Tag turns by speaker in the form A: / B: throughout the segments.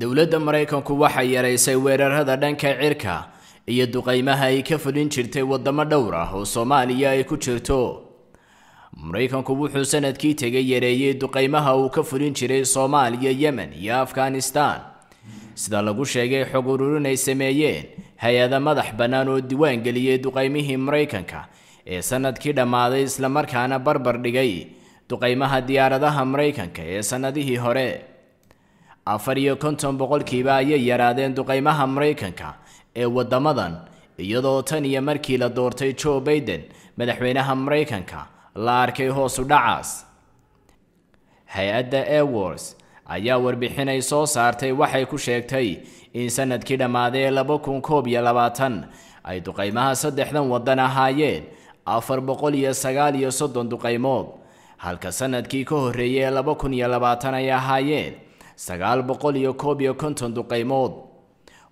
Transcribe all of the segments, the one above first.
A: dowladda maraykanku waxay yaraysay weerarada dhanka cirka iyo duqaymaha ay ka fulin jirtay waddamo dhowr ah oo soomaaliya ay ku jirto. Maraykanku wuxuu sannadkii tegay yareeyey duqaymaha uu ka fulin jiray soomaaliya yemen iyo afghanistan. Sida lagu sheegay xog ururin ay sameeyeen hay'ada madax bannaan oo diwaan geliyey duqaymihii maraykanka ee sannadkii dhammaaday islamarkaana barbar dhigay duqaymaha diyaaradaha maraykanka ee sannadihii hore afar iyo konton boqolkiiba ayay yaraadeen duqaymaha maraykanka ee waddamadan iyadoo tan iyo markii la doortay joe baiden madaxweynaha maraykanka la arkay hoosu dhacaas. Hay'adda airwars ayaa warbixin ay soo saartay waxay ku sheegtay in sannadkii dhammaaday ee laba kun koob iyo labaatan ay duqaymaha saddexdan waddan ahaayeen afar boqol iyo sagaal iyo soddon duqaymood halka sannadkii ka horreeyay ee laba kun iyo labaatan ay ahaayeen sagaal boqol iyo koob iyo konton duqaymood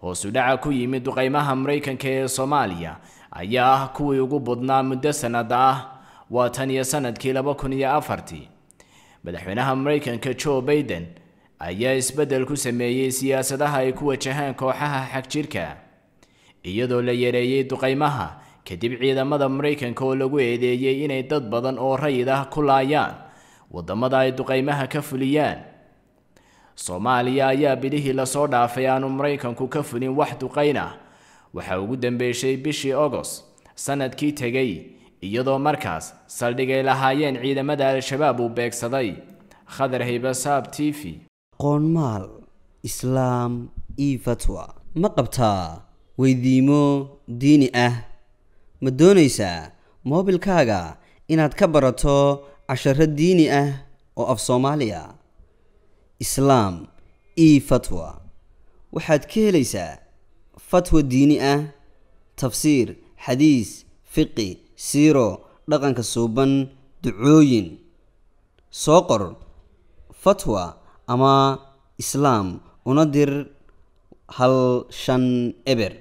A: hoosu dhaca ku yimid duqaymaha maraykanka ee soomaaliya ayaa ah kuwii ugu budnaa muddo sanada ah waa tan iyo sannadkii laba kun iyo afartii. Madaxweynaha maraykanka joe baiden ayaa isbeddel ku sameeyey siyaasadaha ay ku wajahaan kooxaha xagjirka iyadoo la yareeyey duqaymaha kadib ciidamada maraykanka oo lagu eedeeyey inay dad badan oo rayid ah ku laayaan waddamada ay duqaymaha ka fuliyaan soomaaliya ayaa bilihii la soo dhaafay aanu maraykanku ka fulin wax duqayn ah waxaa ugu dambeysay bishii agost sannadkii tegay iyadoo markaas saldhigay lahaayeen ciidamada al-shabaab uu beegsaday. Khadar haybasaab t v.
B: Qoonmaal islaam io fatwa. Ma qabtaa weydiimo diini ah? Ma doonaysaa moobilkaaga inaad ka barato casharo diini ah oo af soomaaliya islaam io fatwa. Waxaad ka helaysaa fatwa diini ah tafsiir xadiis fiqi siiro dhaqanka suuban ducooyin. Soo qor fatwa ama islaam una dir hal shan eber